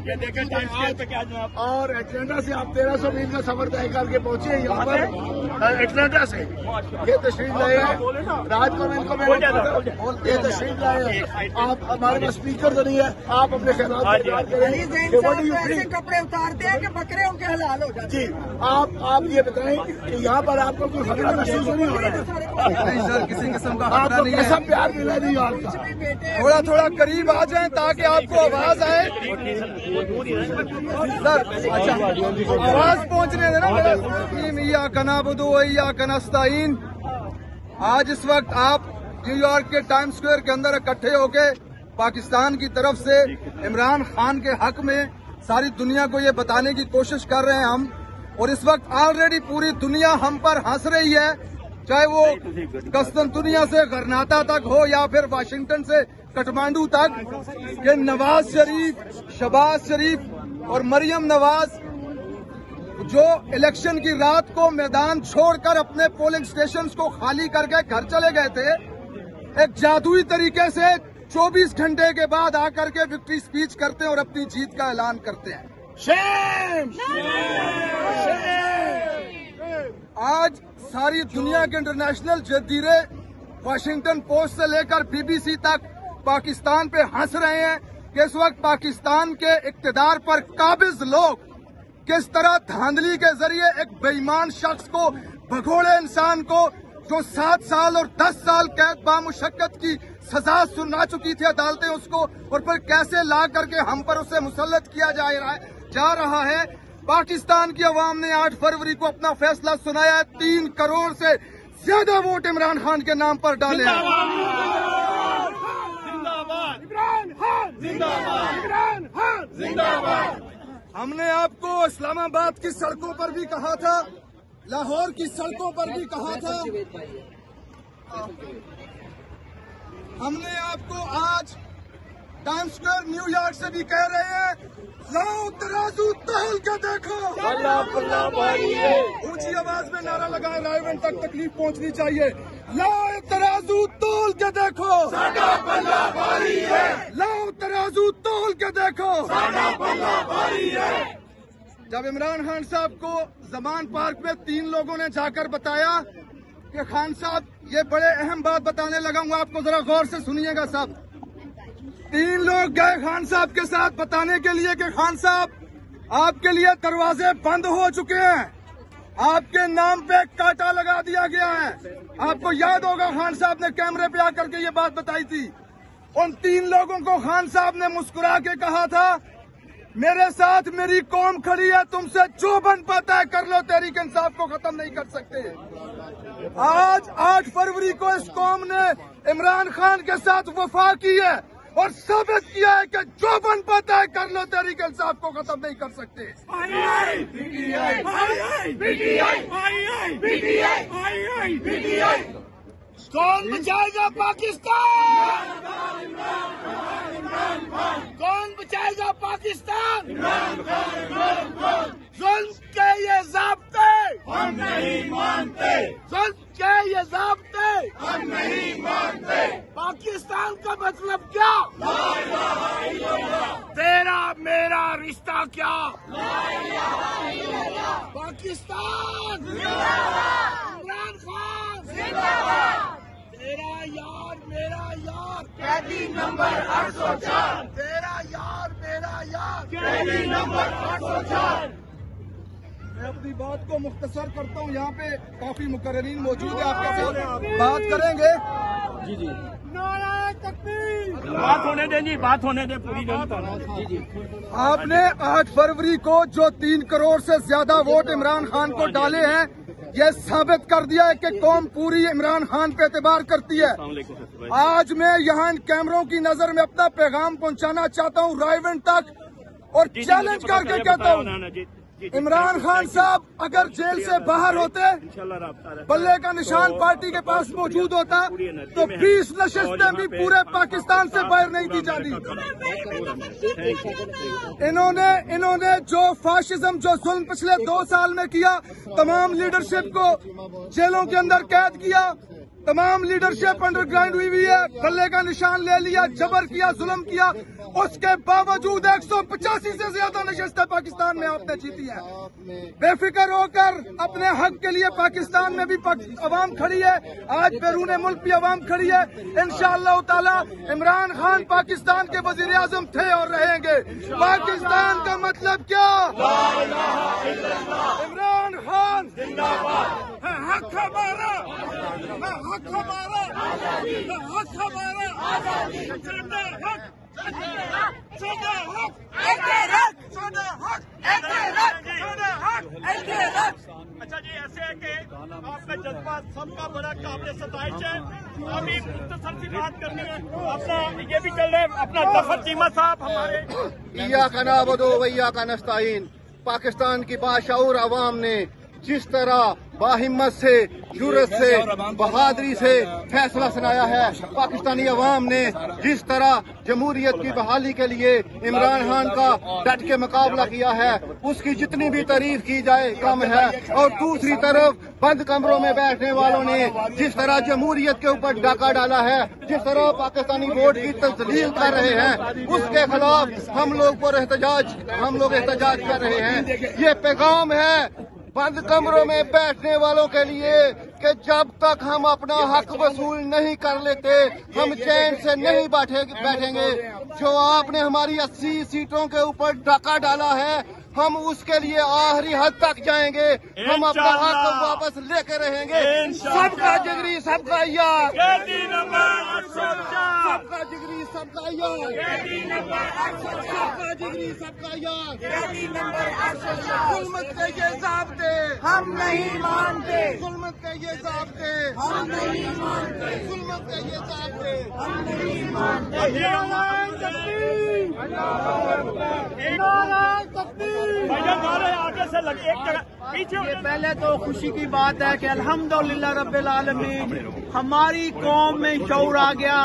देखें और एजेंडा से आप तेरह सौ मील का सफ़र तय करके पहुँचे यहाँ पर एटलांटा से ये तशरीफ़ लाए हैं। रात को इनको ये तशरीफ़ लाए हैं। आप हमारे पास स्पीकर तो नहीं है। आप अपने ख्याल you think? कपड़े उतारते हैं कि बकरे उनके हलाल हो जाते जी आप आप ये बताएँ कि यहाँ पर आपको कोई खतरा महसूस नहीं हो रहा है? सर किसी किस्म का खतरा नहीं है। प्यार मिला नहीं यहाँ का? हैं। थोड़ा थोड़ा करीब आ जाएँ ताकि आपको आवाज़ आए। सर अच्छा आवाज़ पहुँचने देना या कनाबुदो कनस्ताइन, आज इस वक्त आप न्यूयॉर्क के टाइम स्क्वायर के अंदर इकट्ठे होके पाकिस्तान की तरफ़ से इमरान खान के हक में सारी दुनिया को ये बताने की कोशिश कर रहे हैं हम। और इस वक्त ऑलरेडी पूरी दुनिया हम पर हंस रही है, चाहे वो कस्तनतुनिया से गरनाता तक हो या फिर वाशिंगटन से काठमांडू तक। कि नवाज़ शरीफ, शबाज शरीफ और मरियम नवाज़ जो इलेक्शन की रात को मैदान छोड़कर अपने पोलिंग स्टेशंस को खाली करके घर चले गए थे एक जादुई तरीके से 24 घंटे के बाद आकर के विक्ट्री स्पीच करते हैं और अपनी जीत का ऐलान करते हैं। शेम आज सारी दुनिया के इंटरनेशनल जदीरे वाशिंगटन पोस्ट से लेकर बीबीसी तक पाकिस्तान पे हंस रहे हैं कि इस वक्त पाकिस्तान के इकतदार पर काबिज लोग किस तरह धांधली के ज़रिए एक बेईमान शख्स को भगोड़े इंसान को जो सात साल और दस साल कैद बामुशक्कत की सजा सुना चुकी थी अदालतें उसको और फिर कैसे ला करके हम पर उसे मुसलत किया जा रहा है जा रहा है? पाकिस्तान की अवाम ने 8 फरवरी को अपना फैसला सुनाया है तीन करोड़ से ज़्यादा वोट इमरान खान के नाम पर डाले हैं। हमने आपको इस्लामाबाद की सड़कों पर भी कहा था, लाहौर की सड़कों पर भी कहा था। हमने आपको आज टाइम स्क्वायर न्यूयॉर्क से भी कह रहे हैं लाओ तराजू तोल के देखो। ऊँची आवाज़ में नारा लगाए रायवन तक तकलीफ़ पहुंचनी चाहिए। लाओ तराजू तोल के देखो। लाओ तराजू तोल के देखो। जब इमरान खान साहब को जमान पार्क में तीन लोगों ने जाकर बताया कि खान साहब ये बड़े अहम बात बताने लगा हूँ आपको जरा गौर से सुनिएगा साहब। तीन लोग गए खान साहब के साथ बताने के लिए कि खान साहब, आपके लिए दरवाजे बंद हो चुके हैं। आपके नाम पे काटा लगा दिया गया है। आपको याद होगा, खान साहब ने कैमरे पे आकर के ये बात बताई थी। उन तीन लोगों को खान साहब ने मुस्कुरा के कहा था, मेरे साथ मेरी कौम खड़ी है, तुमसे जो बन पाता है कर लो तहरीक इंसाफ को खत्म नहीं कर सकते। आज 8 फरवरी को इस कौम ने इमरान खान के साथ वफा की है। और साबित किया है कि जो बन पाता है कर लो तहरीक इंसाफ को खत्म नहीं कर सकते कौन बचाएगा पाकिस्तान? कौन बचाएगा पाकिस्तान? जुल्म के ये जाब्ते। हम नहीं मानते जुल्म के ये जाब्ते। हम नहीं मानते पाकिस्तान का मतलब क्या? तेरा मेरा रिश्ता क्या? पाकिस्तान। इमरान खान। तेरा यार मेरा यार। कैदी नंबर आठ सौ चार। तेरा यार मेरा यार। कैदी नंबर आठ सौ चार। मैं अपनी बात को मुख्तसर करता हूँ। यहाँ पे काफ़ी मुकर्रीन मौजूद है आपके साथ। बात करेंगे? जी जी। बात होने दें जी बात होने दें पूरी जनता जी जी। आपने 8 फरवरी को जो तीन करोड़ से ज़्यादा वोट इमरान खान को डाले हैं ये साबित कर दिया है कि कौम पूरी इमरान खान पे एतबार करती है। आज मैं यहाँ इन कैमरों की नज़र में अपना पैगाम पहुँचाना चाहता हूँ रायवन तक। और चैलेंज करके कहता हूँ। इमरान खान साहब अगर जेल से बाहर होते बल्ले का निशान पार्टी के पास मौजूद होता तो 20 नशस्तें भी पूरे पाकिस्तान से बाहर नहीं दी जाती। इन्होंने इन्होंने जो फाशिज्म जो जुल्म पिछले दो साल में किया तमाम लीडरशिप को जेलों के अंदर कैद किया तमाम लीडरशिप अंडरग्राउंड हुई हुई है बल्ले का निशान ले लिया, जबर किया, जुल्म किया। उसके बावजूद एक सौ पचासी से ज़्यादा नशस्तें पाकिस्तान में आपने जीती है। बेफिक्र होकर अपने हक के लिए पाकिस्तान में भी अवाम खड़ी है। आज बैरून मुल्क भी अवाम खड़ी है। इन ताला इमरान खान पाकिस्तान के वज़ीर आज़म थे और रहेंगे। पाकिस्तान का मतलब क्या? इमरान खान। हक हमारा है। अच्छा जी, ऐसे है आपका जज्बा सबका बड़ा काबिल सताइश है। अभी मुख्तसर बात करनी है। अपना, ये भी चल रहे अपना चीमा साहब हमारे। का का नस्ताइन पाकिस्तान की बाशाऊर आवाम ने जिस तरह बाहिम्मत से ज़रूरत से बहादुरी से फैसला सुनाया है। पाकिस्तानी अवाम ने जिस तरह जमहूरियत की बहाली के लिए इमरान खान का डट के मुकाबला किया है उसकी जितनी भी तारीफ़ की जाए कम है। और दूसरी तरफ़ बंद कमरों में बैठने वालों ने जिस तरह जमहूरियत के ऊपर डाका डाला है जिस तरह पाकिस्तानी वोट की तस्लील कर रहे हैं उसके खिलाफ हम लोग पर एहतजाज हम लोग एहतजाज कर रहे हैं। ये पैगाम है बंद कमरों में बैठने वालों के लिए कि जब तक हम अपना हक वसूल नहीं कर लेते हम चैन से नहीं बैठे बैठेंगे। जो आपने हमारी अस्सी सीटों के ऊपर डाका डाला है हम उसके लिए आखिरी हद तक जाएँगे। हम अपना हक वापस लेके रहेंगे। सबका जिगरी सबका यार सबका यार सबका जिगरी सबका यार गुलमत के ये जाबते हम नहीं मानते गुलमत के ये जाबते हम नहीं मानते। गुलमत के ये जाबते हम नहीं मानते। आगे से लगे एक जगह पीछे ये पहले तो खुशी की बात है कि अल्हम्दुलिल्लाह रब्बिल आलमीन हमारी कौम में शौर आ गया।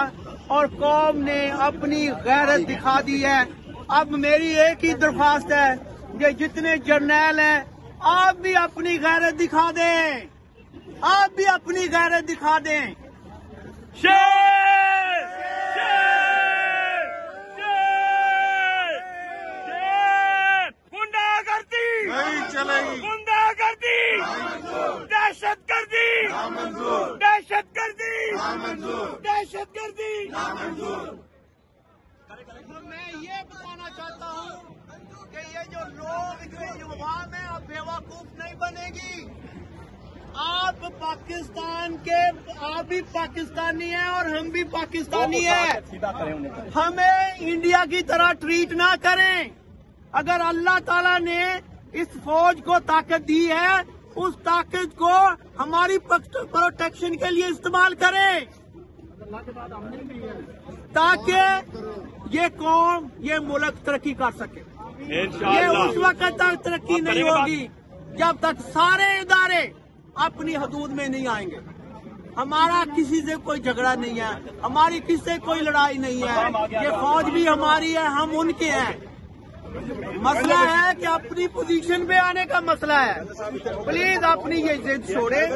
और कौम ने अपनी गैरत दिखा दी है। अब मेरी एक ही दरख्वास्त है कि जितने जर्नैल हैं, आप भी अपनी गैरत दिखा दें। आप भी अपनी गैरत दिखा दें। शेर शेर शेर गुंडागर्दी नहीं चलेगी। गुंडागर्दी। दहशत गर्दी दहशत गर्दी दहशत गर्दी मैं ये बताना चाहता हूँ कि ये जो लोग ये जो अवाम है अब बेवकूफ़ नहीं बनेगी। आप पाकिस्तान के आप भी पाकिस्तानी हैं और हम भी पाकिस्तानी हैं। हमें इंडिया की तरह ट्रीट ना करें। अगर अल्लाह ताला ने इस फौज को ताकत दी है उस ताकत को हमारी प्रोटेक्शन के लिए इस्तेमाल करें। ताकि ये कौम ये मुल्क तरक्की कर सके। ये उस वक्त तक तरक्की नहीं होगी जब तक सारे इदारे अपनी हदूद में नहीं आएँगे। हमारा किसी से कोई झगड़ा नहीं है हमारी किसी से कोई लड़ाई नहीं है। ये फौज भी हमारी है हम उनके हैं। मसला है कि अपनी पोजीशन पे आने का मसला है। प्लीज़ अपनी ये इज़्ज़त छोड़े।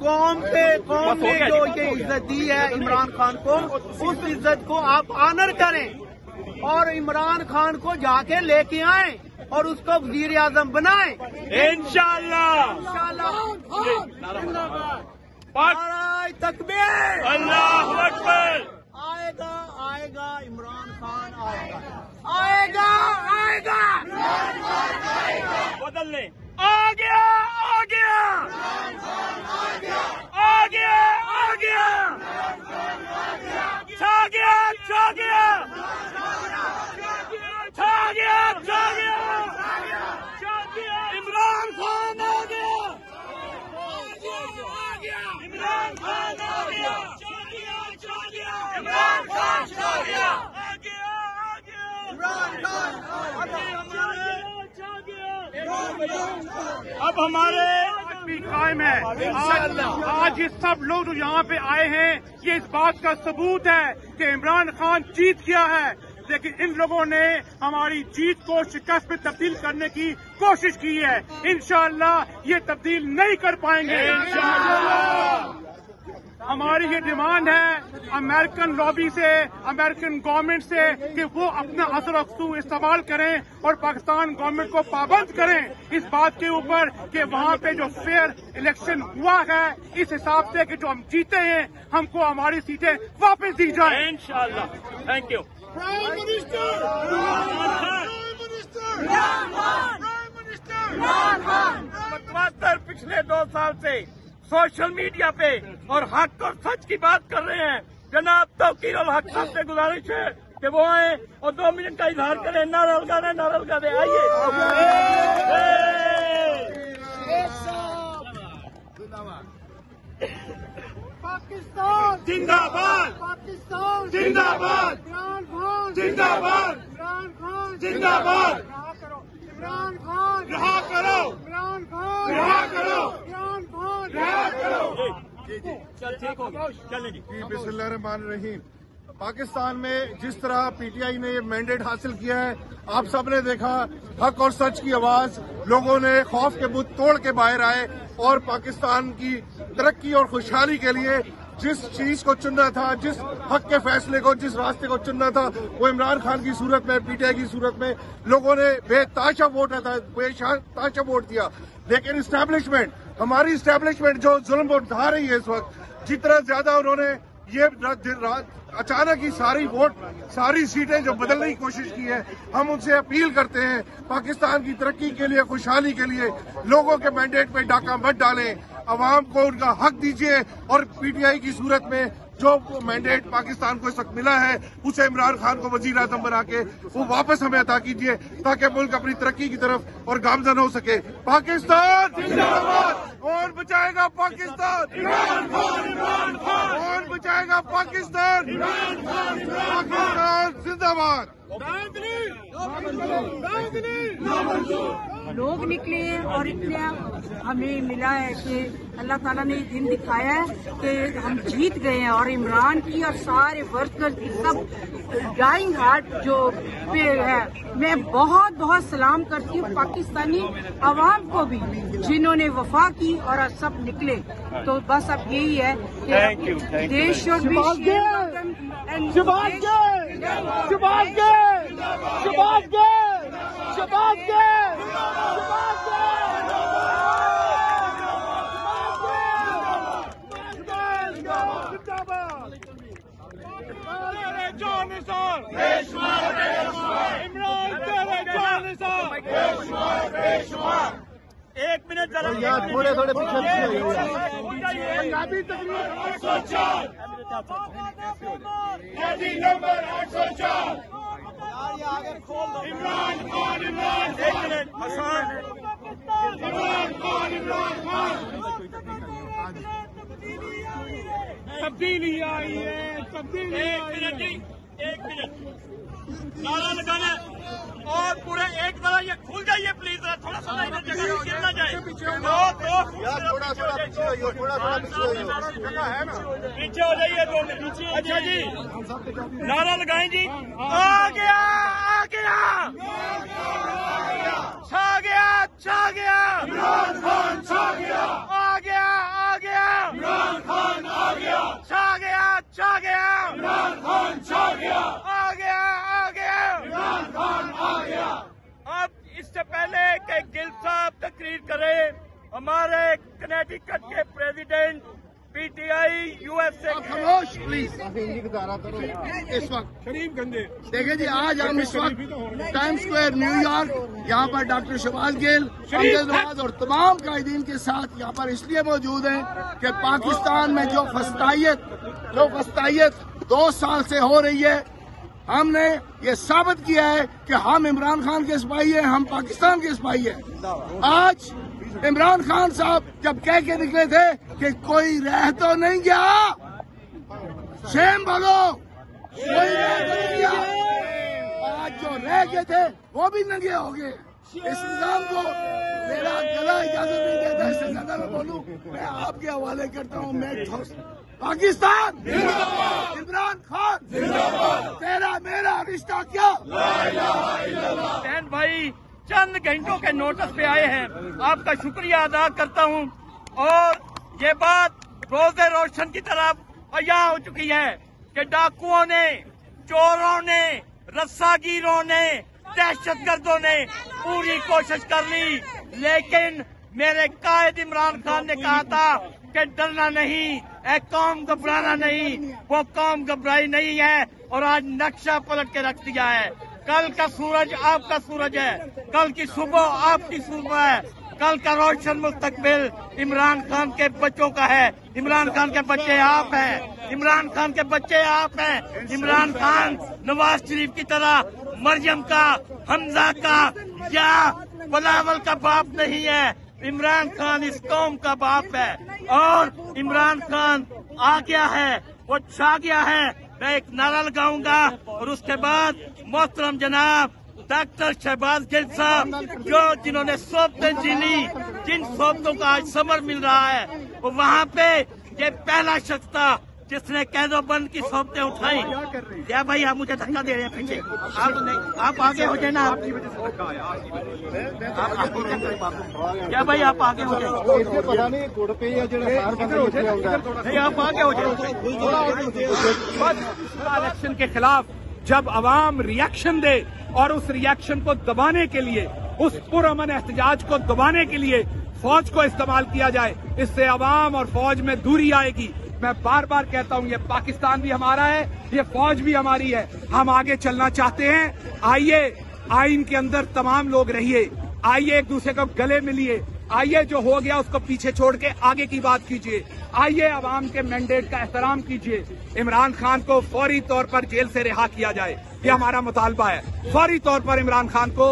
कौम पे कौम ने जो ये इज़्ज़त दी है इमरान खान को उस इज़्ज़त को आप ऑनर करें और इमरान खान को जाके लेके आए और उसको वज़ीर आज़म बनाए पाक तकबीर। अल्लाह आएगा आएगा इमरान खान आएगा। आएगा आएगा। बदलने आ गया आ गया। आ गया आ गया। छा गया छा गया। छा गया छा गया इमरान खान आ गया इमरान खान आ गया इमरान खान छा गया आ गया आ गया इमरान अब हमारे भी कायम है। आज आज ये सब लोग जो यहाँ पे आए हैं ये इस बात का सबूत है कि इमरान खान जीत गया है। लेकिन इन लोगों ने हमारी जीत को शिकस्त में तब्दील करने की कोशिश की है। इंशाल्लाह ये तब्दील नहीं कर पाएँगे। हमारी ये डिमांड है अमेरिकन लॉबी से अमेरिकन गवर्नमेंट से कि वो अपना असर अफसू इस्तेमाल करें और पाकिस्तान गवर्नमेंट को पाबंद करें इस बात के ऊपर कि वहाँ पे जो फेयर इलेक्शन हुआ है इस हिसाब से कि जो हम जीते हैं हमको हमारी सीटें वापस दी जाए। इंशाल्लाह। थैंक यू पिछले दो साल से। सोशल मीडिया पे और हक और सच की बात कर रहे हैं। जनाब तोकीर और हक साहब से गुजारिश है कि वो आए और दो मिनट का इजहार करें। नारा लगा दें नारा लगा दें। आइए। पाकिस्तान। जिंदाबाद। पाकिस्तान। जिंदाबाद। इमरान खान। जिंदाबाद। इमरान खान। जिंदाबाद। रहा करो इमरान खान। रहा करो। इमरान खान। रहा करो इमरान खान रहा करो चल रहीम पाकिस्तान में जिस तरह पीटीआई ने ये मैंडेट हासिल किया है, आप सबने देखा हक और सच की आवाज़। लोगों ने खौफ के बुत तोड़ के बाहर आए और पाकिस्तान की तरक्की और खुशहाली के लिए जिस चीज़ को चुनना था, जिस हक के फैसले को, जिस रास्ते को चुनना था, वो इमरान खान की सूरत में, पीटीआई की सूरत में लोगों ने बेताशा वोट बेताशा वोट दिया। लेकिन इस्टेब्लिशमेंट हमारी स्टेब्लिशमेंट जो जुल्म उठा रही है इस वक्त, जितना ज़्यादा उन्होंने ये अचानक ही सारी वोट, सारी सीटें जो बदलने की कोशिश की है, हम उनसे अपील करते हैं, पाकिस्तान की तरक्की के लिए, खुशहाली के लिए, लोगों के मैंडेट पे डाका मत डालें अवाम को उनका हक दीजिए और पीटीआई की सूरत में जो मैंडेट पाकिस्तान को इस वक्त मिला है उसे इमरान खान को वज़ीर आज़म बना के वो वापस हमें अदा कीजिए ताकि मुल्क अपनी तरक्की की तरफ़ और गामजन हो सके। पाकिस्तान कौन बचाएगा पाकिस्तान? कौन बचाएगा पाकिस्तान? पाकिस्तान जिंदाबाद! लोग निकले हैं और इतना हमें मिला है कि अल्लाह ताला ने दिन दिखाया है कि हम जीत गए हैं और इमरान की और सारे वर्कर्स की सब डाइंग हार्ट जो पे है मैं बहुत बहुत सलाम करती हूँ पाकिस्तानी आवाम को भी जिन्होंने वफा की और सब निकले तो बस अब यही है you. देश और शबाज गए शबाज गए शबाज गए शबाज गए शबाज तेरे जान निसार इमरान तेरे जान निसार एक मिनट जरा थोड़े थोड़े पीछे पंजाबी तकरीर आठ सौ चार नंबर आठ सौ चार। इमरान खान इमरान एक मिनट इमरान खान इमरान खान। तब्दीली आई है तब्दीली एक मिनट एक मिनट। नारा लगाना। और पूरे एक तरह ये खुल जाइए प्लीज़ जरा थोड़ा सा इधर जगह गिर ना जाए थोड़ा थोड़ा पीछे होइए थोड़ा थोड़ा पीछे होइए पीछे हो जाइए दो मिनट। अच्छा जी। नारा लगाएँ जी। आ गया आ गया। छा गया छा गया। इमरान खान छा गया। आ गया आ गया। इमरान खान आ गया। छा गया छा गया। इमरान खान छा गया आ गया आ गया इमरान खान आ गया अब इससे पहले कि गिल साहब तकरीर करें हमारे कनेटिकट के प्रेसिडेंट पीटीआई यूएसए खामोश प्लीज़ इस वक्त। शरीफ गंदे। देखिए जी आज हम इस वक्त टाइम स्क्वायर न्यूयॉर्क यहाँ पर डॉक्टर शबाज गिल अमजद नवाज़ और तमाम कायदीन के साथ यहाँ पर इसलिए मौजूद हैं कि पाकिस्तान में जो फस्तायत जो फस्तायत दो साल से हो रही है हमने ये साबित किया है कि हम इमरान खान के सिपाही हैं, हम पाकिस्तान के सिपाही हैं। आज इमरान खान साहब जब कह के निकले थे कि कोई रह तो नहीं गया, शेम बोलो कोई रह तो नहीं गया। आज जो रह गए थे, वो भी नंगे हो गए। इस निज़ाम को मेरा गला इजाज़त नहीं इससे ज़्यादा मैं बोलूँ मैं आपके हवाले करता हूँ मैं पाकिस्तान! इमरान खान! तेरा मेरा रिश्ता क्या? बहन भाई चंद घंटों के नोटिस पे आए हैं। आपका शुक्रिया अदा करता हूँ। और ये बात रोज़े रोशन की तरफ़ बयां हो चुकी है कि डाकुओं ने चोरों ने रस्सागीरों ने दहशतगर्दों ने पूरी कोशिश कर ली लेकिन मेरे कायद इमरान खान ने कहा था कि डरना नहीं, ए कौम घबराना नहीं, वो कौम घबराई नहीं है और आज नक्शा पलट के रख दिया है। कल का सूरज आपका सूरज है, कल की सुबह आपकी सुबह है, कल का रोशन मुस्तकबिल इमरान खान के बच्चों का है। इमरान खान के बच्चे आप हैं, इमरान खान के बच्चे आप हैं। इमरान खान नवाज़ शरीफ की तरह मरियम का, हमजा का या बलावल का बाप नहीं है। इमरान खान इस कौम का बाप है। और इमरान खान आ गया है, वो छा गया है। मैं एक नारा लगाऊँगा और उसके बाद मोहतरम जनाब, डॉक्टर शहबाज गिल साहब, जो जिन्होंने सोबतें ली जिन सोबतों का आज समर मिल रहा है, वो वहाँ पे ये पहला शख्स था जिसने कैदो बंद की सोबतें उठाई क्या भाई आप मुझे धक्का दे रहे हैं पीछे। आप नहीं आप आगे हो जाए ना आप क्या भाई आप आगे हो जाए नहीं आप आगे हो जाए इलेक्शन के खिलाफ जब अवाम रिएक्शन दे और उस रिएक्शन को दबाने के लिए उस पुरमन एहतजाज को दबाने के लिए फौज को इस्तेमाल किया जाए इससे अवाम और फौज में दूरी आएगी। मैं बार बार कहता हूँ, ये पाकिस्तान भी हमारा है, ये फौज भी हमारी है। हम आगे चलना चाहते हैं। आइए, आइन के अंदर तमाम लोग रहिए। आइए, एक दूसरे को गले मिलिए। आइए, जो हो गया उसको पीछे छोड़ के आगे की बात कीजिए। आइए अवाम के मैंडेट का एहतराम कीजिए। इमरान खान को फौरी तौर पर जेल से रिहा किया जाए। ये हमारा मुतालबा है। फौरी तौर पर इमरान खान को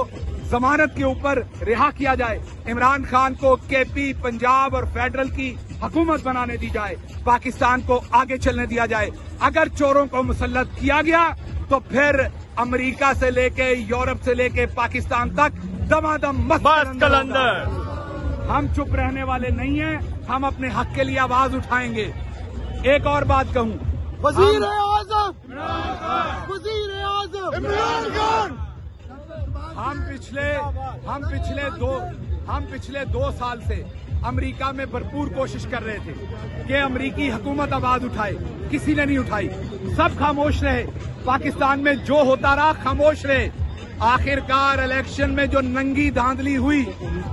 जमानत के ऊपर रिहा किया जाए। इमरान खान को केपी, पंजाब और फेडरल की हुकूमत बनाने दी जाए पाकिस्तान को आगे चलने दिया जाए। अगर चोरों को मुसलत किया गया तो फिर अमेरिका से लेके यूरोप से लेके पाकिस्तान तक दमादम मस्त कलंदर हम चुप रहने वाले नहीं हैं हम अपने हक के लिए आवाज़ उठाएँगे। एक और बात कहूँ। वज़ीर आज़म। वज़ीर आज़म। इमरान खान। हम पिछले हम पिछले दो हम पिछले दो साल से अमेरिका में भरपूर कोशिश कर रहे थे कि अमेरिकी हुकूमत आवाज़ उठाए। किसी ने नहीं उठाई। सब खामोश रहे। पाकिस्तान में जो होता रहा, खामोश रहे। आखिरकार इलेक्शन में जो नंगी धांधली हुई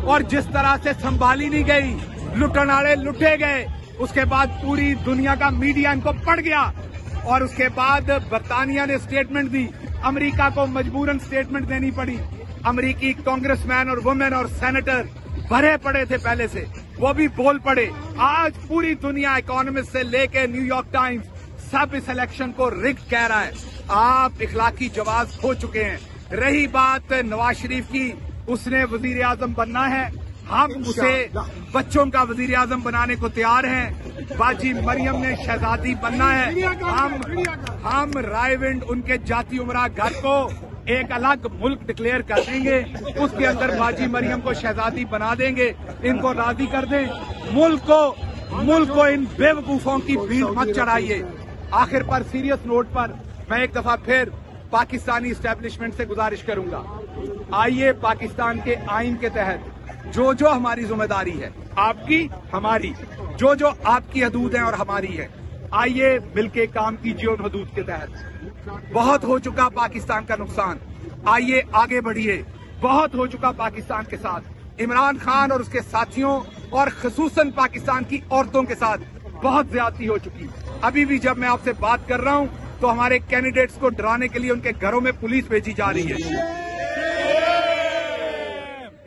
और जिस तरह से संभाली नहीं गई, लुटनारे लुटे गए, उसके बाद पूरी दुनिया का मीडिया इनको पड़ गया। और उसके बाद बरतानिया ने स्टेटमेंट दी। अमेरिका को मजबूरन स्टेटमेंट देनी पड़ी। अमेरिकी कांग्रेसमैन और वुमेन और सेनेटर भरे पड़े थे पहले से। वो भी बोल पड़े आज पूरी दुनिया इकोनॉमिस्ट से लेके न्यूयॉर्क टाइम्स सब इस इलेक्शन को रिग कह रहा है। आप इखलाकी जवाब खो चुके हैं। रही बात नवाज़ शरीफ की उसने वज़ीर आज़म बनना है। हम उसे बच्चों का वज़ीर आज़म बनाने को तैयार हैं। बाजी मरियम ने शहजादी बनना है। हम हम रायविंड उनके जाति उमरा घर को एक अलग मुल्क डिक्लेयर कर देंगे, उसके अंदर बाजी मरियम को शहजादी बना देंगे, इनको राज़ी कर दें। मुल्क को मुल्क को इन बेवकूफों की भीड़ मत चढ़ाइए। आखिर पर सीरियस नोट पर मैं एक दफ़ा फिर पाकिस्तानी स्टैब्लिशमेंट से गुजारिश करूँगा। आइए पाकिस्तान के आइन के तहत जो जो हमारी ज़िम्मेदारी है, आपकी, हमारी, जो जो आपकी हदूद है और हमारी है आइए मिलके काम कीजिए उन हदूद के तहत। बहुत हो चुका पाकिस्तान का नुकसान। आइए आगे बढ़िए। बहुत हो चुका पाकिस्तान के साथ। इमरान खान और उसके साथियों और खसूस पाकिस्तान की औरतों के साथ बहुत ज्यादती हो चुकी। अभी भी जब मैं आपसे बात कर रहा हूँ तो हमारे कैंडिडेट्स को डराने के लिए उनके घरों में पुलिस भेजी जा रही है।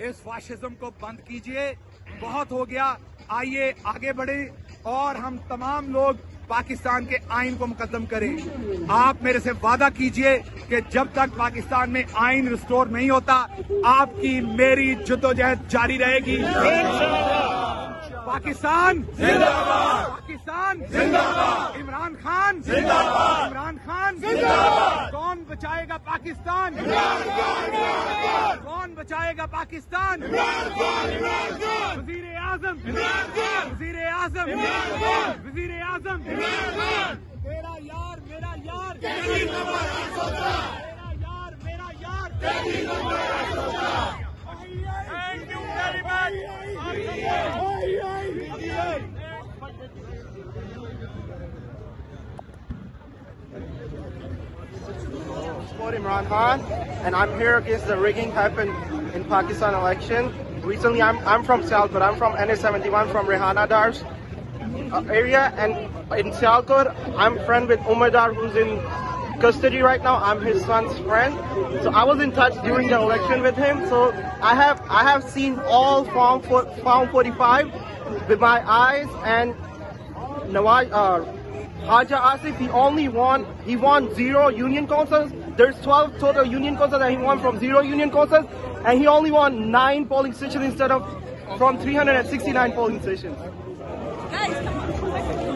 इस फाशिज्म को बंद कीजिए। बहुत हो गया। आइए आगे बढ़े और हम तमाम लोग पाकिस्तान के आइन को मुकदम करें। आप मेरे से वादा कीजिए कि जब तक पाकिस्तान में आइन रिस्टोर नहीं होता, आपकी मेरी जुदोजहद जारी रहेगी। पाकिस्तान जिंदाबाद। पाकिस्तान जिंदाबाद। इमरान खान जिंदाबाद। इमरान खान जिंदाबाद। कौन बचाएगा पाकिस्तान? कौन बचाएगा पाकिस्तान? वज़ीर आज़म वज़ीर आज़म वज़ीर आज़म मेरा यार मेरा यार। मेरा यार मेरा यार। Thank you very much Imran Khan, and I'm here against the rigging happened in Pakistan election. Recently, I'm, I'm from Sialkot. I'm from NA71 from Rehana Dar's uh, area, and in Sialkot, I'm friend with Umar Dar, who's in custody right now. I'm his son's friend, so I was in touch during the election with him. So I have I have seen all Form for, Form 45 with my eyes, and Nawaz. Uh, Haja Asif, he only won, he won zero union councils. There's 12 total union councils that he won from zero union councils, and he only won nine polling stations instead of from 369 polling stations. Guys.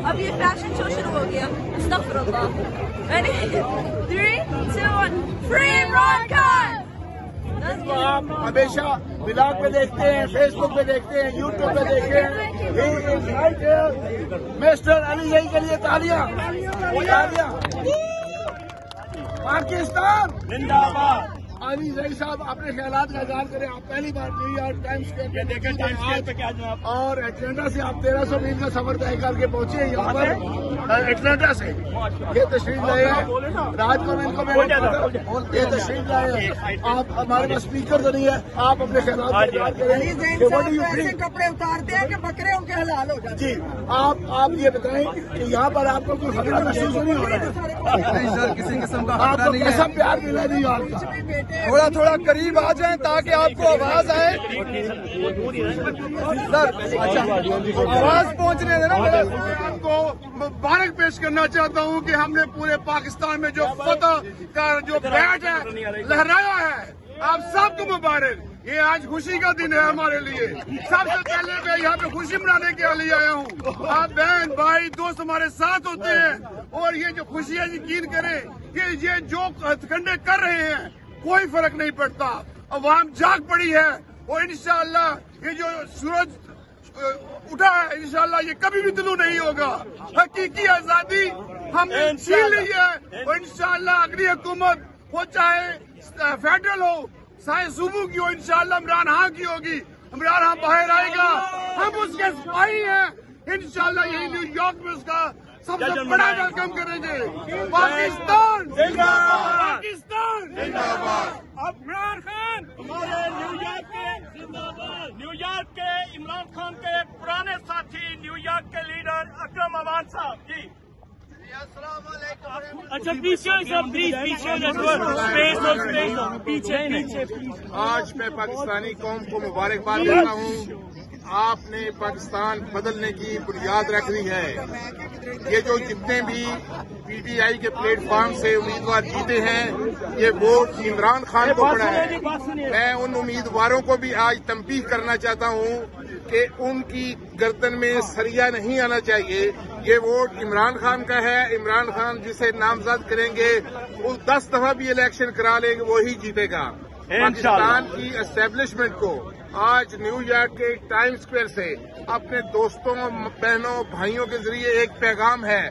अब ये fashion show शुरू हो गया। अस्तगफिरुल्लाह ready three two one free Imran Khan तो आप हमेशा blog पे देखते हैं फेसबुक पे देखते हैं यूट्यूब पे देखते हैं। मिस्टर अली जई के लिए तालियाँ। तालियाँ। पाकिस्तान। जिंदाबाद। अली जई साहब अपने ख्याल का इजहार करें। आप पहली बार न्यूयॉर्क टाइम्स स्क्वायर पे क्या जनाब और एटलांटा से आप तेरह सौ मील का सफ़र तय करके पहुँचे यहाँ पर एटलांटा से? ये तशरीफ़ लाए हैं। रात को मैं इनको ये तशरीफ़ लाए हैं। आप हमारे पास स्पीकर तो नहीं है। आप अपने ख्याल कपड़े उतारते हैं कि बकरे उनके हलाल हो जाते जी आप आप ये बताएँ कि यहाँ पर आपको कोई खतरा महसूस नहीं हो रहा है? किसी किस्म का आपको कैसा प्यार मिला है न्यूयॉर्क का? थोड़ा थोड़ा करीब आ जाएँ ताकि आपको आवाज़ आए। सर अच्छा आवाज़ पहुँचने देना आपको मुबारक पेश करना चाहता हूँ कि हमने पूरे पाकिस्तान में जो फतह का जो बैट है, लहराया है, आप सबको मुबारक। ये आज खुशी का दिन है हमारे लिए। सबसे पहले मैं यहाँ पे खुशी मनाने के लिए आया हूँ। आप बहन, भाई, दोस्त हमारे साथ होते हैं और ये जो खुशियाँ यकीन करें कि ये जो हथकंडे कर रहे हैं कोई फ़र्क नहीं पड़ता। अवाम जाग पड़ी है और इंशाल्लाह ये जो सूरज उठा है इनशाला ये कभी भी दिलू नहीं होगा। हकीकी आज़ादी हमने छीन ली है और इंशाल्लाह अगली हुकूमत हो चाहे फेडरल हो चाहे सूबू की हो इनशाला इमरान खान की होगी। इमरान खान बाहर आएगा। हम उसके सिपाही हैं। इंशाल्लाह यही न्यूयॉर्क में उसका सबसे बड़ा वेलकम करेंगे। पाकिस्तान पाकिस्तान अब इमरान खान हमारे न्यूयॉर्क के न्यूयॉर्क के इमरान खान के पुराने न्यूयॉर्क के लीडर अकरम अवान साहब जी। अच्छा पीछे सब पीछे स्पेस पीछे पीछे आज मैं पाकिस्तानी कौम को मुबारकबाद देता हूँ। आपने पाकिस्तान बदलने की बुनियाद रख दी है। ये जो जितने भी पीटीआई के प्लेटफॉर्म से उम्मीदवार जीते हैं ये वोट इमरान खान को पड़ा है। मैं उन उम्मीदवारों को भी आज तंबीह करना चाहता हूँ कि उनकी गर्दन में सरिया नहीं आना चाहिए। ये वोट इमरान खान का है। इमरान खान जिसे नामजद करेंगे वो दस दफ़ा भी इलेक्शन करा लेंगे वो ही जीतेगा। पाकिस्तान की एस्टेब्लिशमेंट को आज न्यूयॉर्क के टाइम स्क्वायर से अपने दोस्तों बहनों भाइयों के ज़रिए एक पैगाम है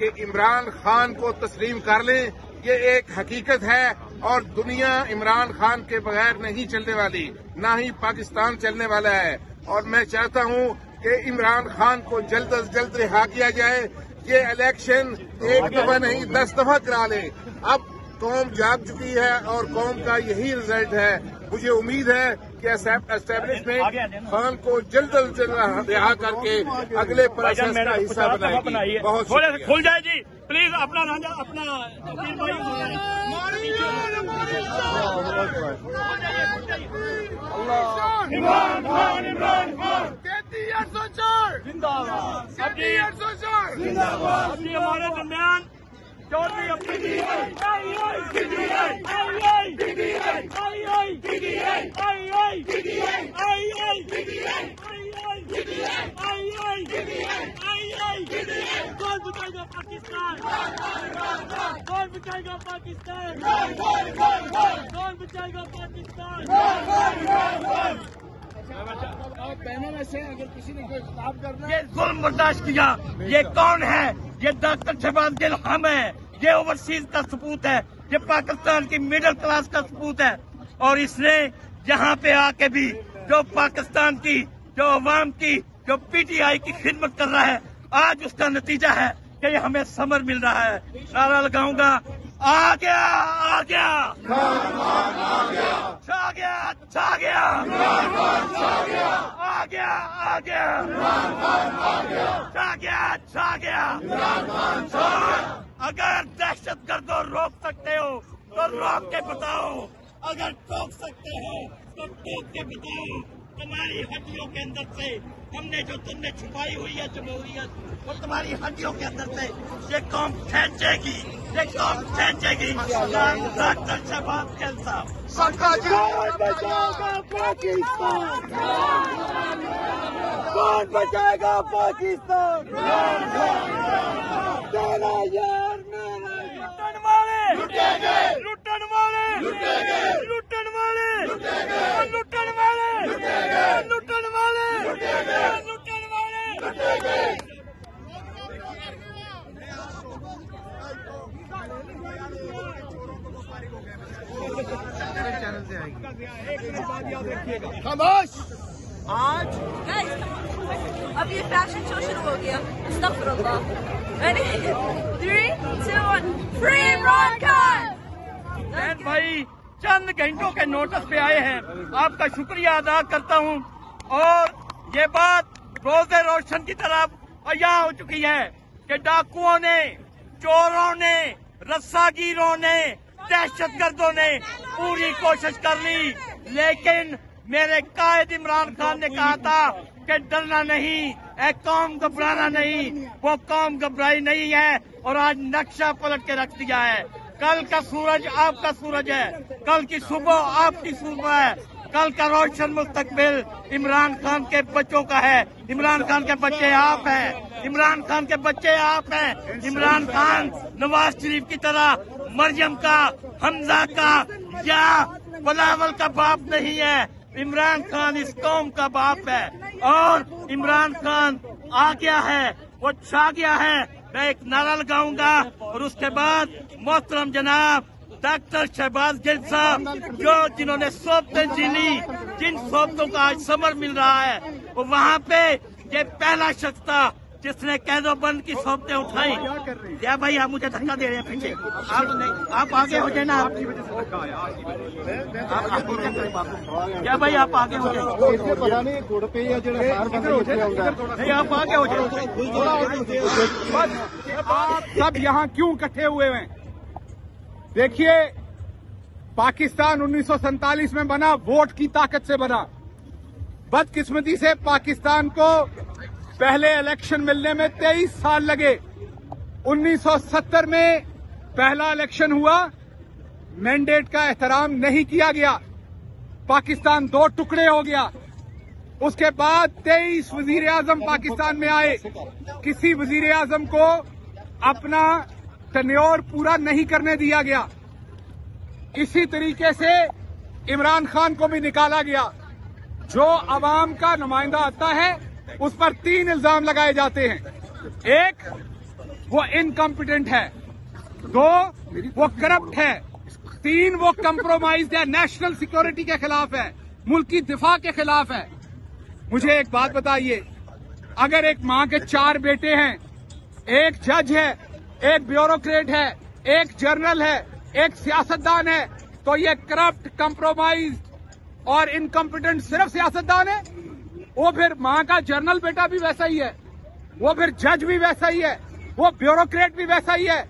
कि इमरान खान को तस्लीम कर लें। ये एक हकीकत है और दुनिया इमरान खान के बगैर नहीं चलने वाली ना ही पाकिस्तान चलने वाला है। और मैं चाहता हूँ कि इमरान खान को जल्द अज जल्द रिहा किया जाए। ये इलेक्शन एक दफ़ा नहीं, दस दफ़ा करा लें। अब कौम जाग चुकी है और कौम का यही रिज़ल्ट है मुझे उम्मीद है कि एस्टेब्लिशमेंट खान को जल्द अज जल्द रिहा करके अगले प्रोसेस का हिस्सा बनाएगी बहुत। खुल जाए जी प्लीज़ अपना राजा अपना जिंदाबाद हमारे दरमियान चौधरी कौन बिकाएगा पाकिस्तान कौन बिकाएगा पाकिस्तान कौन बिकाएगा पाकिस्तान अगर किसी ने कोई खिताब करना ये जुल्म बर्दाश्त किया। ये कौन है? ये दस्तर शहबाज के हम है। ये ओवरसीज का सबूत है, ये पाकिस्तान की मिडिल क्लास का सबूत है। और इसने यहाँ पे आके भी जो पाकिस्तान की, जो अवाम की, जो पीटीआई की खिदमत कर रहा है, आज उसका नतीजा है कि हमें समर मिल रहा है। नारा लगाऊँगा। आ गया आ गया। छा गया छा गया। आ गया आ गया। छा गया छा गया। अगर दहशत गर्दों रोक सकते हो तो रोक के बताओ। अगर टोक सकते हो तो टोक के बताओ। तुम्हारी हड्डियों के अंदर से हमने जो तुमने छुपाई हुई है जमहूरियत वो तुम्हारी हड्डियों के अंदर से ये कौम खेचेगी ये कौम खेचेगी। डॉक्टर शहबाज गिल साहब। कौन बचाएगा पाकिस्तान। कौन बचाएगा पाकिस्तान? तेरा यार लुटन वाले लुटन वाले। लुटेंगे। लुटन वाले। लुटेंगे। लुटन वाले। लुटेंगे। खामोश आज अब ये फ़ैशन शो शुरू हो गया three two one free Khan भाई चंद घंटों के नोटिस पे आए हैं। आपका शुक्रिया अदा करता हूँ। और ये बात रोज़े रोशन की तरफ़ अया हो चुकी है कि डाकुओं ने, चोरों ने, रस्सागीरों ने दहशत गर्दों ने पूरी कोशिश कर ली। लेकिन मेरे कायद इमरान खान ने कहा था कि डरना नहीं ए कौम घबराना नहीं, वो कौम घबराई नहीं है और आज नक्शा पलट के रख दिया है। कल का सूरज आपका सूरज है। कल की सुबह आपकी सुबह है। कल का रोशन मुस्तकबिल इमरान खान के बच्चों का है। इमरान खान के बच्चे आप हैं। इमरान खान के बच्चे आप हैं। इमरान खान नवाज़ शरीफ की तरह मरियम का, हमजा का या बलावल का बाप नहीं है। इमरान खान इस कौम का बाप है। और इमरान खान आ गया है। वो छा गया है। मैं एक नारा लगाऊँगा और उसके बाद मोहतरम जनाब, डॉक्टर शहबाज गिल साहब, जो जिन्होंने सोबतें झीली जिन सोबतों का आज समर मिल रहा है, वो वहाँ पे ये पहला शख्स था जिसने कैदो बंद की सोबतें उठाई। या भाई, आप मुझे धक्का दे रहे हैं पीछे। आप आप आगे हो जाए ना। आप या भाई, आप आगे हो जाए। आप आगे हो जाए। सब यहाँ क्यों इकट्ठे हुए हैं? देखिए, पाकिस्तान 1947 में बना, वोट की ताकत से बना। बदकिस्मती से पाकिस्तान को पहले इलेक्शन मिलने में 23 साल लगे। 1970 में पहला इलेक्शन हुआ मैंडेट का एहतराम नहीं किया गया। पाकिस्तान दो टुकड़े हो गया। उसके बाद तेईस वज़ीर आज़म पाकिस्तान में आए। किसी वज़ीर आज़म को अपना टन्योर पूरा नहीं करने दिया गया। इसी तरीके से इमरान खान को भी निकाला गया। जो आवाम का नुमाइंदा आता है, उस पर तीन इल्ज़ाम लगाए जाते हैं। एक, वो इनकम्पिटेंट है। दो, वो करप्ट है। तीन, वो कंप्रोमाइज है। नेशनल सिक्योरिटी के खिलाफ है। मुल्क की दिफा के खिलाफ है। मुझे एक बात बताइए। अगर एक माँ के चार बेटे हैं, एक जज है एक ब्यूरोक्रेट है, एक जर्नल है, एक सियासतदान है। तो ये करप्ट कंप्रोमाइज और इनकम्पिटेंट सिर्फ़ सियासतदान है। वो फिर माँ का जर्नल बेटा भी वैसा ही है। वो फिर जज भी वैसा ही है। वो ब्यूरोक्रेट भी वैसा ही है।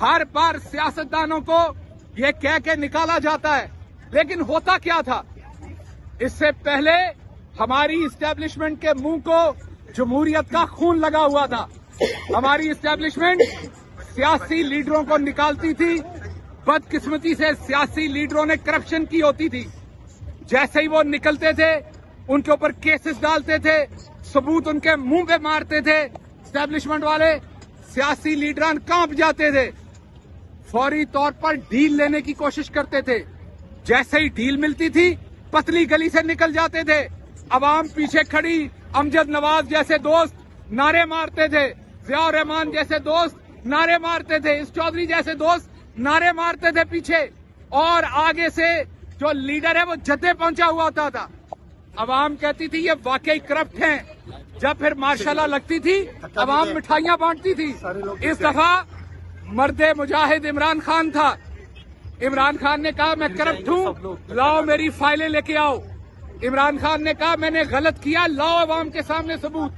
हर बार सियासतदानों को ये कह के निकाला जाता है। लेकिन होता क्या था? इससे पहले हमारी इस्टेब्लिशमेंट के मुँह को जमहूरियत का खून लगा हुआ था। हमारी इस्टेब्लिशमेंट सियासी लीडरों को निकालती थी, बदकिस्मती से सियासी लीडरों ने करप्शन की होती थी। जैसे ही वो निकलते थे, उनके ऊपर केसेस डालते थे, सबूत उनके मुँह पे मारते थे स्टैब्लिशमेंट वाले सियासी लीडरान काँप जाते थे। फौरी तौर पर डील लेने की कोशिश करते थे। जैसे ही डील मिलती थी, पतली गली से निकल जाते थे। अवाम पीछे खड़ी अमजद नवाज़ जैसे दोस्त नारे मारते थे जिया रहमान जैसे दोस्त नारे मारते थे। इस चौधरी जैसे दोस्त नारे मारते थे पीछे। और आगे से जो लीडर है, वो जते पहुँचा हुआ होता था। अवाम कहती थी, ये वाकई करप्ट हैं। जब फिर माशाल्लाह लगती थी, अवाम मिठाइयाँ बांटती थी। इस दफ़ा मर्द मुजाहिद इमरान खान था। इमरान खान ने कहा, मैं करप्ट हूँ। लाओ मेरी फाइलें लेके आओ। इमरान खान ने कहा, मैंने गलत किया। लाओ अवाम के सामने सबूत।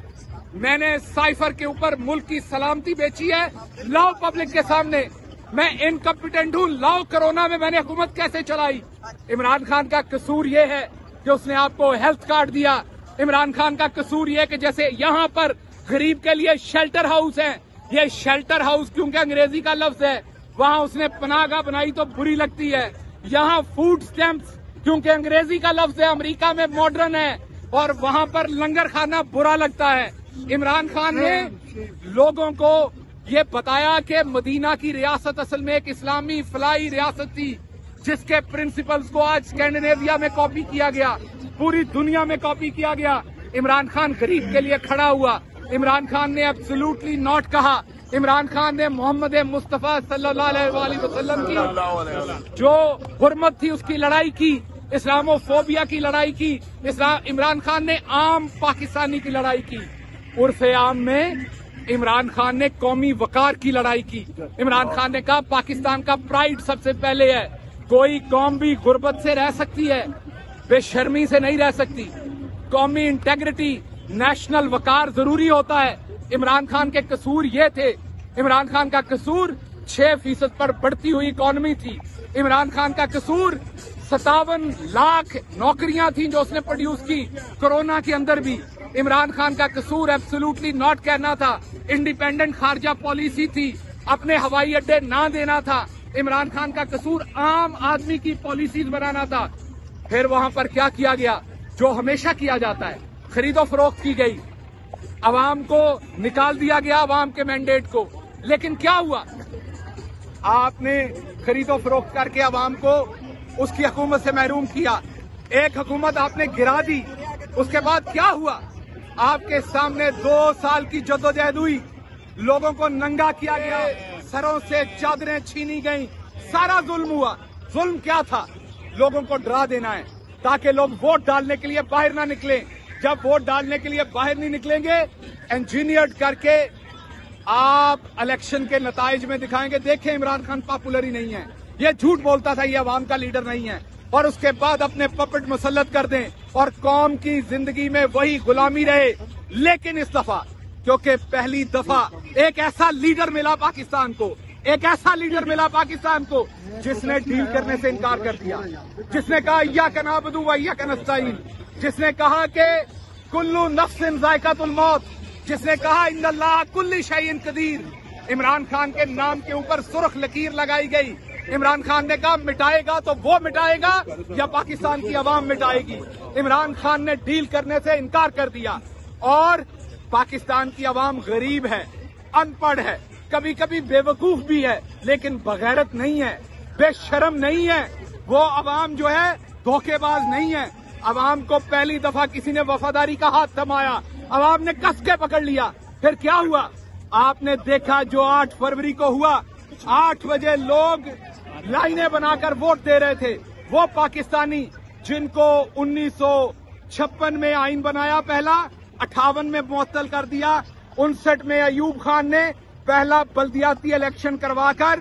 मैंने साइफर के ऊपर मुल्क की सलामती बेची है। लाओ पब्लिक के सामने। मैं इनकम्पिटेंट हूँ। लाओ कोरोना में मैंने हुकूमत कैसे चलाई? इमरान खान का कसूर ये है कि उसने आपको हेल्थ कार्ड दिया। इमरान खान का कसूर ये कि जैसे यहाँ पर गरीब के लिए शेल्टर हाउस है। ये शेल्टर हाउस क्योंकि अंग्रेज़ी का लफ्ज है। वहाँ उसने पनागा बनाई तो बुरी लगती है। यहाँ फ़ूड स्टैम्प्स क्योंकि अंग्रेज़ी का लफ्ज है, अमरीका में मॉडर्न है। और वहाँ पर लंगर खाना बुरा लगता है। इमरान खान ने लोगों को ये बताया कि मदीना की रियासत असल में एक इस्लामी फलाई रियासत थी, जिसके प्रिंसिपल्स को आज स्कैंडिनेविया में कॉपी किया गया, पूरी दुनिया में कॉपी किया गया। इमरान खान गरीब के लिए खड़ा हुआ। इमरान खान ने एब्सोल्युटली नॉट कहा। इमरान खान ने मोहम्मद मुस्तफ़ा सल्लल्लाहु वसल्लम की जो हुरमत थी उसकी लड़ाई की, इस्लामोफोबिया की लड़ाई की इमरान खान ने आम पाकिस्तानी की लड़ाई की। उर्फ़ आम में इमरान खान ने कौमी वकार की लड़ाई की। इमरान खान ने कहा, पाकिस्तान का प्राइड सबसे पहले है। कोई कौम भी गुर्बत से रह सकती है, बेशर्मी से नहीं रह सकती। कौमी इंटेग्रिटी नेशनल वकार ज़रूरी होता है। इमरान खान के कसूर ये थे, इमरान खान का कसूर छह फ़ीसद पर बढ़ती हुई इकोनॉमी थी। इमरान खान का कसूर सतावन लाख नौकरियाँ थी जो उसने प्रोड्यूस की। कोरोना के अंदर भी इमरान खान का कसूर एब्सोल्युटली नॉट कहना था। इंडिपेंडेंट खारजा पॉलिसी थी। अपने हवाई अड्डे ना देना था। इमरान खान का कसूर आम आदमी की पॉलिसीज़ बनाना था। फिर वहाँ पर क्या किया गया? जो हमेशा किया जाता है। खरीदो फरोख्त की गई। अवाम को निकाल दिया गया अवाम के मैंडेट को। लेकिन क्या हुआ? आपने खरीदो फरोख्त करके अवाम को उसकी हुकूमत से महरूम किया। एक हुकूमत आपने गिरा दी। उसके बाद क्या हुआ? आपके सामने दो साल की जद्दोजहद हुई। लोगों को नंगा किया गया। सरों से चादरें छीनी गईं। सारा जुल्म हुआ। जुल्म क्या था? लोगों को डरा देना है, ताकि लोग वोट डालने के लिए बाहर ना निकले। जब वोट डालने के लिए बाहर नहीं निकलेंगे इंजीनियर्ड करके आप इलेक्शन के नतज में दिखाएँगे। देखें, इमरान खान पॉपुलर ही नहीं है। ये झूठ बोलता था, ये अवाम का लीडर नहीं है। और उसके बाद अपने पपट मुसलत कर दें और कौम की ज़िंदगी में वही गुलामी रहे। लेकिन इस दफ़ा, क्योंकि पहली दफ़ा एक ऐसा लीडर मिला पाकिस्तान को, एक ऐसा लीडर मिला पाकिस्तान को, जिसने डील करने से इनकार कर दिया। जिसने कहा या का नाबदू या का नस्ताइन जिसने कहा कि, कुल्लू नफ्सिन जायकातुल मौत। जिसने कहा इन कुल्ली शहीन कदीर। इमरान खान के नाम के ऊपर सुर्ख लकीर लगाई गई। इमरान खान ने कहा, मिटाएगा तो वो मिटाएगा, या पाकिस्तान की आवाम मिटाएगी। इमरान खान ने डील करने से इनकार कर दिया। और पाकिस्तान की आवाम गरीब है, अनपढ़ है कभी कभी बेवकूफ़ भी है, लेकिन बगैरत नहीं है, बेशरम नहीं है। वो आवाम जो है, धोखेबाज नहीं है। आवाम को पहली दफ़ा किसी ने वफादारी का हाथ थमाया। आवाम ने कस के पकड़ लिया। फिर क्या हुआ? आपने देखा जो आठ फरवरी को हुआ। आठ बजे लोग लाइनें बनाकर वोट दे रहे थे। वो पाकिस्तानी जिनको उन्नीस सौ छप्पन में आइन बनाया पहला अठावन में मुअत्तल कर दिया, उनसठ में अयूब खान ने पहला बल्दियाती इलेक्शन करवाकर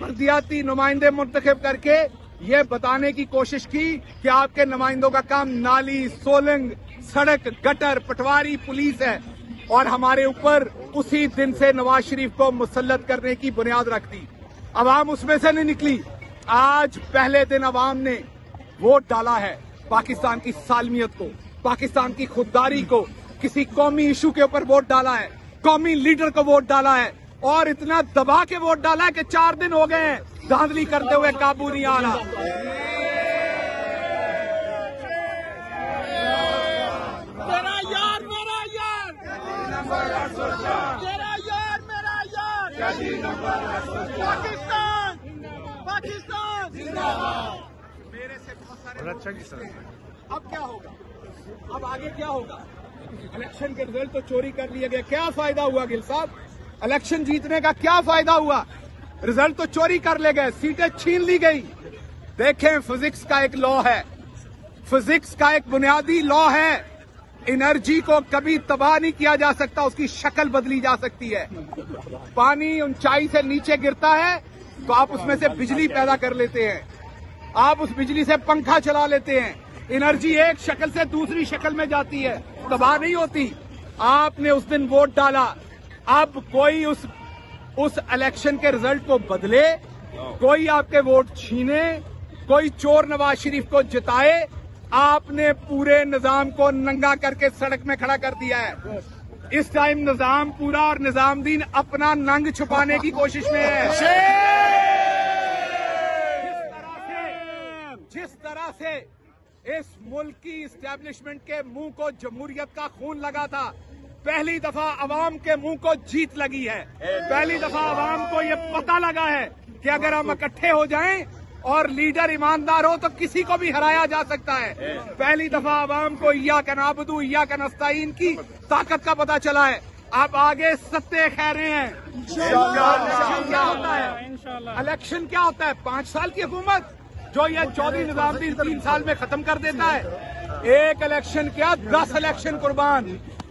बल्दियाती नुमाइंदे मुंतखब करके ये बताने की कोशिश की कि आपके नुमाइंदों का काम नाली, सोलंग, सड़क, गटर, पटवारी, पुलिस है और हमारे ऊपर उसी दिन से नवाज़ शरीफ को मुसलत करने की बुनियाद रख दी। अवाम उसमें से नहीं निकली। आज पहले दिन अवाम ने वोट डाला है पाकिस्तान की सालमियत को, पाकिस्तान की खुददारी को। किसी कौमी इशू के ऊपर वोट डाला है, कौमी लीडर को वोट डाला है और इतना दबा के वोट डाला है कि चार दिन हो गए हैं धांधली करते हुए काबू नहीं आ रहा तेरा यार मेरा यार तेरा यार मेरा यार पाकिस्तान! पाकिस्तान! मेरे से बहुत सारे अब क्या होगा? अब आगे क्या होगा? इलेक्शन के रिज़ल्ट तो चोरी कर लिए गए। क्या फ़ायदा हुआ गिल साहब? इलेक्शन जीतने का क्या फ़ायदा हुआ? रिज़ल्ट तो चोरी कर ले गए। सीटें छीन ली गई। देखें फिजिक्स का एक लॉ है। फिजिक्स का एक बुनियादी लॉ है। एनर्जी को कभी तबाह नहीं किया जा सकता, उसकी शक्ल बदली जा सकती है। पानी ऊंचाई से नीचे गिरता है तो आप उसमें से बिजली पैदा कर लेते हैं। आप उस बिजली से पंखा चला लेते हैं। एनर्जी एक शक्ल से दूसरी शक्ल में जाती है, तबाह नहीं होती। आपने उस दिन वोट डाला। अब कोई उस उस इलेक्शन के रिज़ल्ट को बदले, कोई आपके वोट छीने, कोई चोर नवाज़ शरीफ को जिताए आपने पूरे निज़ाम को नंगा करके सड़क में खड़ा कर दिया है। इस टाइम निज़ाम पूरा और निजामुद्दीन अपना नंग छुपाने की कोशिश में है। जिस तरह से इस मुल्क की इस्टेब्लिशमेंट के मुँह को जमहूरियत का खून लगा था, पहली दफ़ा अवाम के मुँह को जीत लगी है। पहली दफ़ा अवाम को ये पता लगा है कि अगर हम इकट्ठे हो जाएँ और लीडर ईमानदार हो तो किसी को भी हराया जा सकता है। पहली दफ़ा आवाम को या का नाबदू या का नस्ताइन की ताकत का पता चला है। आप आगे सत्ते खैरे हैं। इलेक्शन क्या होता है? इलेक्शन क्या होता है? पाँच साल की हुकूमत जो ये चौधरी निजामुद्दीन तीन साल में खत्म कर देता है। एक इलेक्शन क्या? दस इलेक्शन कुर्बान।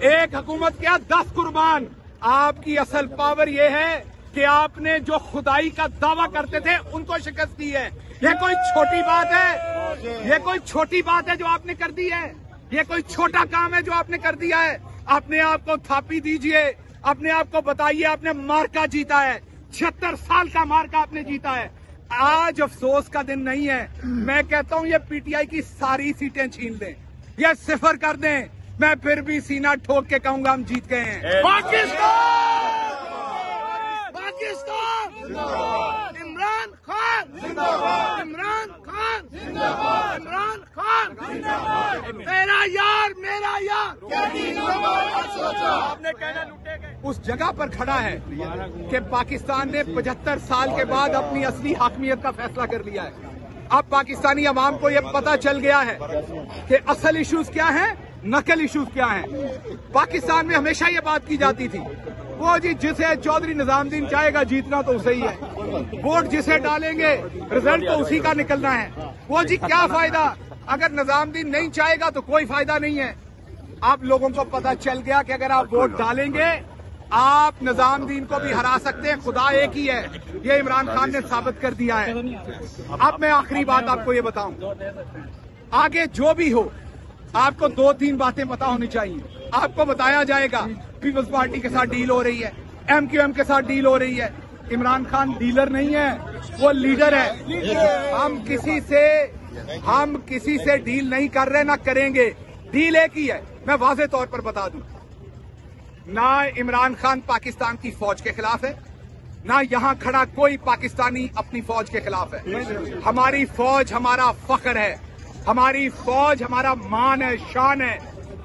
एक हुकूमत क्या? दस कुर्बान। आपकी असल पावर ये है कि आपने जो खुदाई का दावा करते थे, उनको शिकस्त दी है। ये कोई छोटी बात है। ये कोई छोटी बात है जो आपने कर दी है। ये कोई छोटा काम है जो आपने कर दिया है। अपने आप को थापी दीजिए। अपने आप को बताइए, आपने मार्का जीता है। छिहत्तर साल का मार्का आपने जीता है। आज अफसोस का दिन नहीं है। मैं कहता हूँ, ये पीटीआई की सारी सीटें छीन लें। ये सिफर कर दें। मैं फिर भी सीना ठोक के कहूँगा, हम जीत गए हैं। पाकिस्तान पाकिस्तान। इमरान खान। इमरान खान। इमरान खान। मेरा यार मेरा यार। आपने कहना लुटे गए। उस जगह पर खड़ा है कि पाकिस्तान ने 75 साल के बाद अपनी असली हाकमियत का फैसला कर लिया है। अब पाकिस्तानी अवाम को यह पता चल गया है कि असल इश्यूज़ क्या हैं नकल इश्यूज़ क्या हैं? पाकिस्तान में हमेशा ये बात की जाती थी। वो जी जिसे चौधरी निजामुद्दीन चाहेगा जीतना तो उसे ही है। वोट जिसे डालेंगे रिज़ल्ट तो उसी का निकलना है। वो जी क्या फ़ायदा? अगर निजामुद्दीन नहीं चाहेगा तो कोई फ़ायदा नहीं है। आप लोगों को पता चल गया कि अगर आप वोट डालेंगे, आप निजामुद्दीन को भी हरा सकते हैं। खुदा एक ही है। ये इमरान खान ने साबित कर दिया है। अब मैं आखिरी बात आपको ये बताऊँ। आगे जो भी हो आपको दो तीन बातें पता होनी चाहिए। आपको बताया जाएगा, पीपल्स पार्टी के साथ डील हो रही है एम क्यू एम के साथ डील हो रही है। इमरान खान डीलर नहीं है, वो लीडर है। हम किसी से, हम किसी से डील नहीं कर रहे, ना करेंगे। डील एक ही है, मैं वाजे तौर पर बता दूँ। ना इमरान खान पाकिस्तान की फौज के खिलाफ है, ना यहाँ खड़ा कोई पाकिस्तानी अपनी फौज के खिलाफ है। हमारी फौज हमारा फख्र है। हमारी फौज, हमारा मान है, शान है।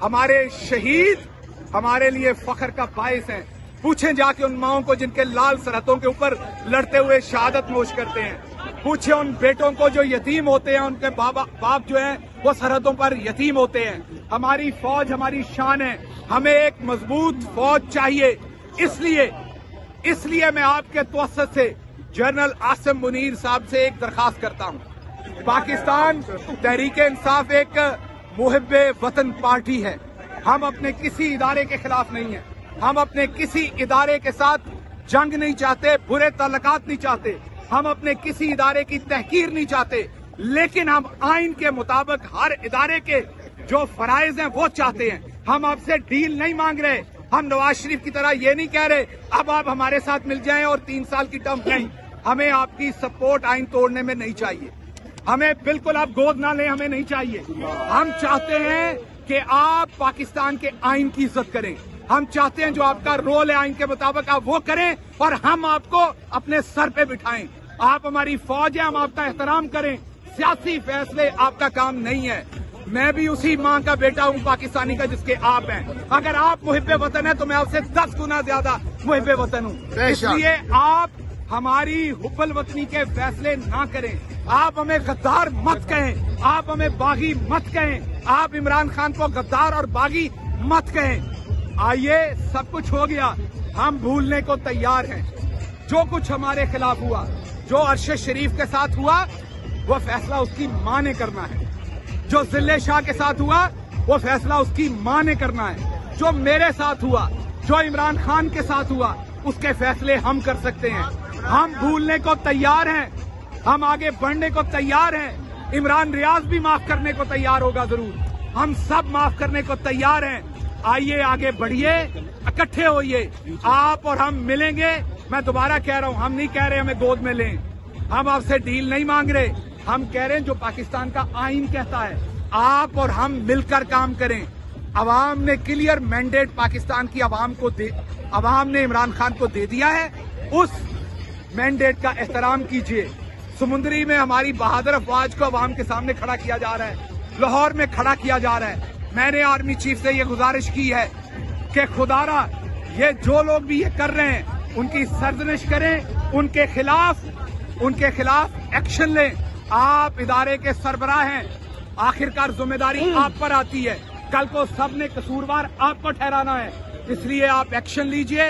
हमारे शहीद, हमारे लिए फखर का बायस है। पूछे जाके उन माओं को जिनके लाल सरहदों के ऊपर लड़ते हुए शहादत नोश करते हैं। पूछे उन बेटों को जो यतीम होते हैं, उनके बाबा, बाप जो हैं, वो सरहदों पर यतीम होते हैं। हमारी फौज, हमारी शान है। हमें एक मज़बूत फौज चाहिए। इसलिए इसलिए मैं आपके तवसत से जनरल आसिम मुनीर साहब से एक दरखास्त करता हूँ। पाकिस्तान तहरीक इंसाफ एक मुहब वतन पार्टी है। हम अपने किसी इदारे के खिलाफ नहीं है। हम अपने किसी इदारे के साथ जंग नहीं चाहते, बुरे तल्लकात नहीं चाहते। हम अपने किसी इदारे की तहकीर नहीं चाहते। लेकिन हम आइन के मुताबिक हर इदारे के जो फराइज हैं, वो चाहते हैं। हम आपसे डील नहीं मांग रहे। हम नवाज़ शरीफ की तरह ये नहीं कह रहे, अब आप हमारे साथ मिल जाएँ और तीन साल की टर्म नहीं हमें आपकी सपोर्ट आइन तोड़ने में नहीं चाहिए। हमें बिल्कुल आप गोद ना लें हमें नहीं चाहिए। हम चाहते हैं कि आप पाकिस्तान के आइन की इज़्ज़त करें। हम चाहते हैं जो आपका रोल है आइन के मुताबिक आप वो करें और हम आपको अपने सर पे बिठाएँ। आप हमारी फौज है हम आपका एहतराम करें। सियासी फैसले आपका काम नहीं है। मैं भी उसी माँ का बेटा हूँ पाकिस्तानी का जिसके आप हैं। अगर आप मुहिब वतन है तो मैं आपसे दस गुना ज़्यादा मुहिब वतन हूँ। इसलिए आप हमारी हुब्बल वतनी के फैसले ना करें। आप हमें गद्दार मत कहें। आप हमें बागी मत कहें। आप इमरान खान को गद्दार और बागी मत कहें। आइए, सब कुछ हो गया। हम भूलने को तैयार हैं। जो कुछ हमारे खिलाफ हुआ, जो अरशद शरीफ के साथ हुआ, वो फैसला उसकी माँ ने करना है। जो ज़िले शाह के साथ हुआ, वो फैसला उसकी माँ ने करना है। जो मेरे साथ हुआ, जो इमरान खान के साथ हुआ, उसके फैसले हम कर सकते हैं। हम भूलने को तैयार हैं। हम आगे बढ़ने को तैयार हैं। इमरान रियाज भी माफ़ करने को तैयार होगा ज़रूर। हम सब माफ़ करने को तैयार हैं। आइए, आगे बढ़िए, इकट्ठे होइए। आप और हम मिलेंगे। मैं दोबारा कह रहा हूँ, हम नहीं कह रहे हमें गोद में लें। हम आपसे डील नहीं मांग रहे। हम कह रहे हैं जो पाकिस्तान का आइन कहता है, आप और हम मिलकर काम करें। अवाम ने क्लियर मैंडेट पाकिस्तान की अवाम को दे, अवाम ने इमरान खान को दे दिया है। उस मैंडेट का एहतराम कीजिए। समुद्री में हमारी बहादुर अफवाज को अवाम के सामने खड़ा किया जा रहा है। लाहौर में खड़ा किया जा रहा है। मैंने आर्मी चीफ से ये गुजारिश की है कि खुदारा ये जो लोग भी ये कर रहे हैं उनकी सर्जनिश करें उनके खिलाफ उनके खिलाफ एक्शन लें। आप इदारे के सरबराह हैं। आखिरकार ज़िम्मेदारी आप पर आती है। कल को सबने कसूरवार आपको ठहराना है। इसलिए आप एक्शन लीजिए।